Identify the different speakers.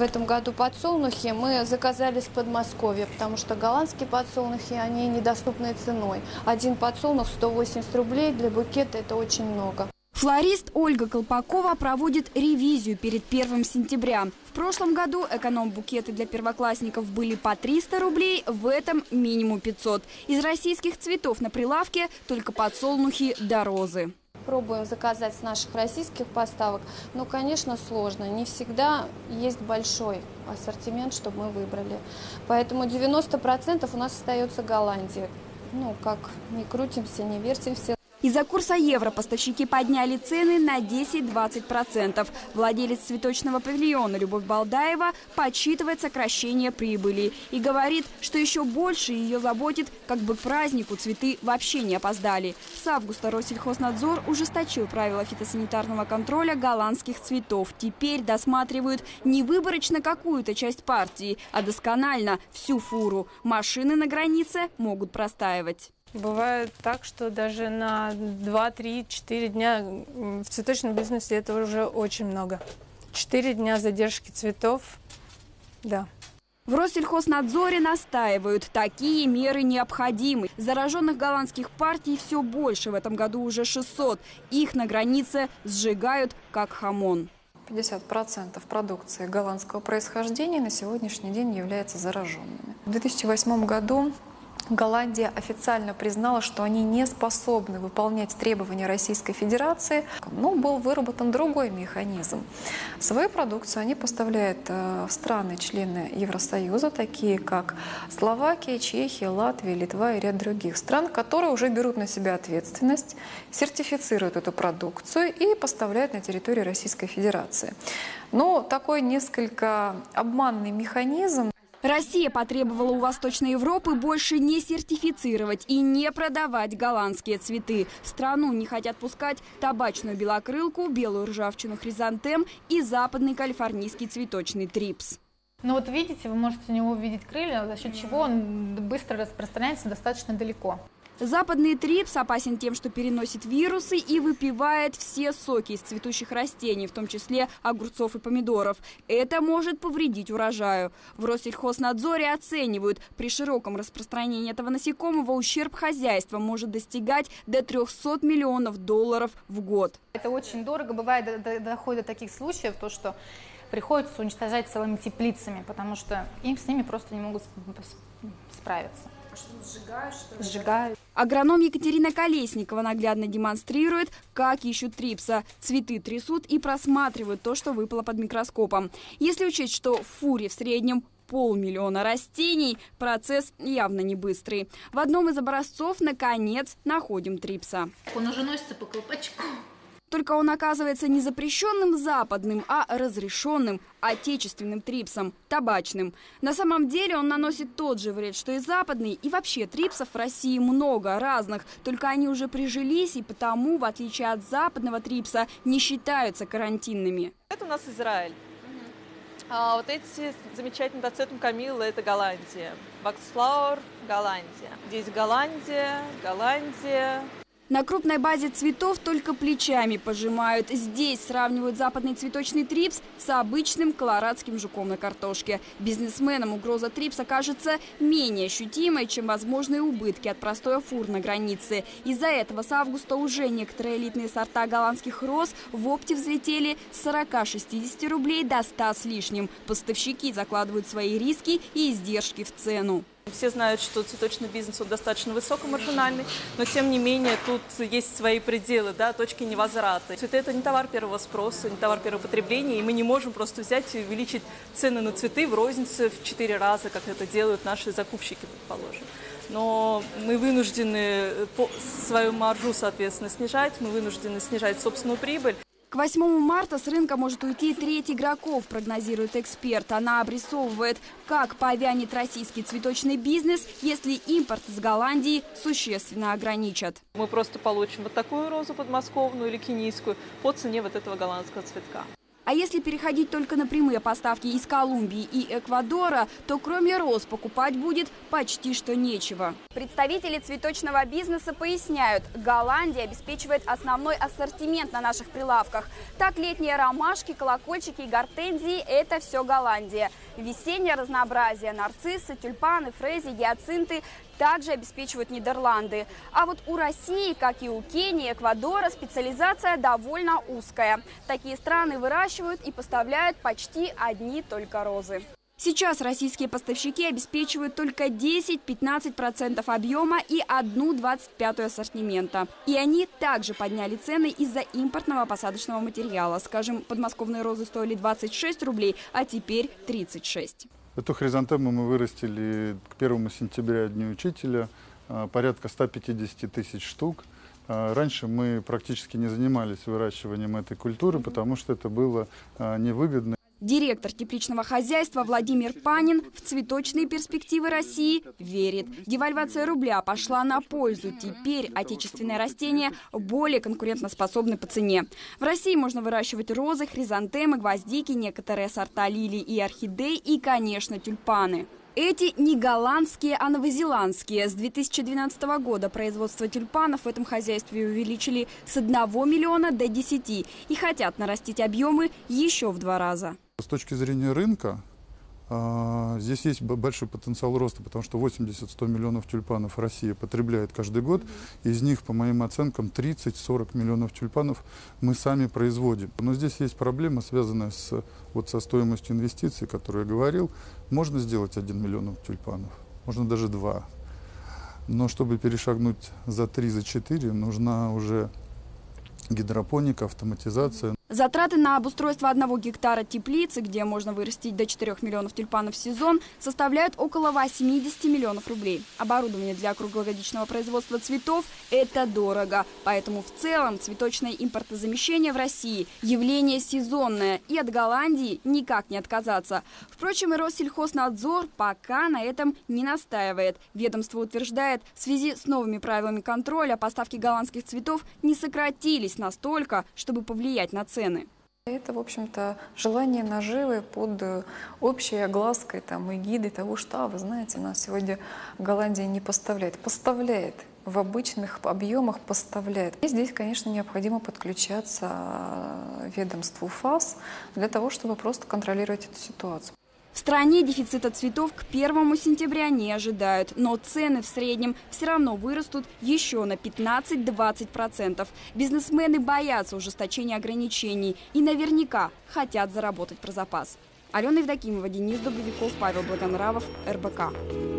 Speaker 1: В этом году подсолнухи мы заказали с Подмосковья, потому что голландские подсолнухи, они недоступной ценой. Один подсолнух 180 рублей, для букета это очень много.
Speaker 2: Флорист Ольга Колпакова проводит ревизию перед 1 сентября. В прошлом году эконом-букеты для первоклассников были по 300 рублей, в этом минимум 500. Из российских цветов на прилавке только подсолнухи до розы.
Speaker 1: Пробуем заказать с наших российских поставок, но, конечно, сложно. Не всегда есть большой ассортимент, чтобы мы выбрали. Поэтому 90% у нас остается Голландия. Ну, как не крутимся, не вертимся.
Speaker 2: Из-за курса евро поставщики подняли цены на 10-20%. Владелец цветочного павильона Любовь Балдаева подсчитывает сокращение прибыли и говорит, что еще больше ее заботит, как бы к празднику цветы вообще не опоздали. С августа Россельхознадзор ужесточил правила фитосанитарного контроля голландских цветов. Теперь досматривают не выборочно какую-то часть партии, а досконально всю фуру. Машины на границе могут простаивать.
Speaker 3: Бывает так, что даже на 2, 3, 4 дня в цветочном бизнесе это уже очень много. 4 дня задержки цветов, да.
Speaker 2: В Россельхознадзоре настаивают, такие меры необходимы. Зараженных голландских партий все больше, в этом году уже 600. Их на границе сжигают, как хамон.
Speaker 4: 50% продукции голландского происхождения на сегодняшний день являются зараженными. В 2008 году Голландия официально признала, что они не способны выполнять требования Российской Федерации, но был выработан другой механизм. Свою продукцию они поставляют э, в страны-члены Евросоюза, такие как Словакия, Чехия, Латвия, Литва и ряд других стран, которые уже берут на себя ответственность, сертифицируют эту продукцию и поставляют на территорию Российской Федерации. Но такой несколько обманный механизм
Speaker 2: Россия потребовала у Восточной Европы больше не сертифицировать и не продавать голландские цветы. Страну не хотят пускать табачную белокрылку, белую ржавчину хризантем и западный калифорнийский цветочный трипс.
Speaker 5: Ну вот видите, вы можете у него увидеть крылья, за счет чего он быстро распространяется достаточно далеко.
Speaker 2: Западный трипс опасен тем, что переносит вирусы и выпивает все соки из цветущих растений, в том числе огурцов и помидоров. Это может повредить урожаю. В Россельхознадзоре оценивают, при широком распространении этого насекомого ущерб хозяйства может достигать до 300 миллионов долларов в год.
Speaker 5: Это очень дорого. Бывает, доходит до таких случаев, то, что приходится уничтожать целыми теплицами, потому что им с ними просто не могут справиться. Сжигают, что? Сжигают.
Speaker 2: Агроном Екатерина Колесникова наглядно демонстрирует, как ищут трипса. Цветы трясут и просматривают то, что выпало под микроскопом. Если учесть, что в фуре в среднем полмиллиона растений, процесс явно не быстрый. В одном из образцов, наконец, находим трипса.
Speaker 5: Он уже носится по колпачку.
Speaker 2: Только он оказывается не запрещенным западным, а разрешенным отечественным трипсом, табачным. На самом деле он наносит тот же вред, что и западный. И вообще трипсов в России много разных, только они уже прижились и потому, в отличие от западного трипса, не считаются карантинными.
Speaker 6: Это у нас Израиль. А вот эти замечательные доцетум Камилла – это Голландия. Ваксфлауэр – Голландия. Здесь Голландия, Голландия,
Speaker 2: на крупной базе цветов только плечами пожимают. Здесь сравнивают западный цветочный трипс с обычным колорадским жуком на картошке. Бизнесменам угроза трипса кажется менее ощутимой, чем возможные убытки от простоя фур на границе. Из-за этого с августа уже некоторые элитные сорта голландских роз в опте взлетели с 40-60 рублей до 100 с лишним. Поставщики закладывают свои риски и издержки в цену.
Speaker 6: Все знают, что цветочный бизнес он достаточно высокомаржинальный, но тем не менее тут есть свои пределы, да, точки невозврата. Цветы – это не товар первого спроса, не товар первого потребления, и мы не можем просто взять и увеличить цены на цветы в рознице в четыре раза, как это делают наши закупщики, предположим. Но мы вынуждены свою маржу, соответственно, снижать, мы вынуждены снижать собственную прибыль.
Speaker 2: К 8 марта с рынка может уйти треть игроков, прогнозирует эксперт. Она обрисовывает, как повянет российский цветочный бизнес, если импорт из Голландии существенно ограничат.
Speaker 6: Мы просто получим вот такую розу подмосковную или кенийскую по цене вот этого голландского цветка.
Speaker 2: А если переходить только на прямые поставки из Колумбии и Эквадора, то кроме роз покупать будет почти что нечего. Представители цветочного бизнеса поясняют, Голландия обеспечивает основной ассортимент на наших прилавках. Так, летние ромашки, колокольчики и гортензии – это все Голландия. Весеннее разнообразие – нарциссы, тюльпаны, фрези, гиацинты – также обеспечивают Нидерланды. А вот у России, как и у Кении, Эквадора, специализация довольно узкая. Такие страны выращивают и поставляют почти одни только розы. Сейчас российские поставщики обеспечивают только 10-15% объема и одну 25 ассортимента. И они также подняли цены из-за импортного посадочного материала. Скажем, подмосковные розы стоили 26 рублей, а теперь 36.
Speaker 7: Эту хризантему мы вырастили к 1 сентября Дню Учителя, а, порядка 150 тысяч штук. А, раньше мы практически не занимались выращиванием этой культуры, потому что это было а, невыгодно.
Speaker 2: Директор тепличного хозяйства Владимир Панин в цветочные перспективы России верит. Девальвация рубля пошла на пользу. Теперь отечественные растения более конкурентоспособны по цене. В России можно выращивать розы, хризантемы, гвоздики, некоторые сорта лилий и орхидей и, конечно, тюльпаны. Эти не голландские, а новозеландские. С 2012 года производство тюльпанов в этом хозяйстве увеличили с 1 миллиона до 10 и хотят нарастить объемы еще в два раза.
Speaker 7: С точки зрения рынка, а, здесь есть большой потенциал роста, потому что 80-100 миллионов тюльпанов Россия потребляет каждый год. Из них, по моим оценкам, 30-40 миллионов тюльпанов мы сами производим. Но здесь есть проблема, связанная с, вот со стоимостью инвестиций, о которой я говорил. Можно сделать 1 миллион тюльпанов, можно даже 2. Но чтобы перешагнуть за 3, за 4, нужна уже гидропоника, автоматизация.
Speaker 2: Затраты на обустройство одного гектара теплицы, где можно вырастить до 4 миллионов тюльпанов в сезон, составляют около 80 миллионов рублей. Оборудование для круглогодичного производства цветов – это дорого. Поэтому в целом цветочное импортозамещение в России – явление сезонное. И от Голландии никак не отказаться. Впрочем, и Россельхознадзор пока на этом не настаивает. Ведомство утверждает, в связи с новыми правилами контроля поставки голландских цветов не сократились настолько, чтобы повлиять на цены цены.
Speaker 4: Это, в общем-то, желание наживы под э, общей оглаской там, эгидой того, что, а, вы знаете, нас сегодня Голландия не поставляет. Поставляет в обычных объемах поставляет. И здесь, конечно, необходимо подключаться э, ведомству ФАС для того, чтобы просто контролировать эту ситуацию.
Speaker 2: В стране дефицита цветов к 1 сентября не ожидают, но цены в среднем все равно вырастут еще на 15-20%. Бизнесмены боятся ужесточения ограничений и наверняка хотят заработать про запас. Алена Евдокимова, Денис Дубовиков, Павел Благонравов, РБК.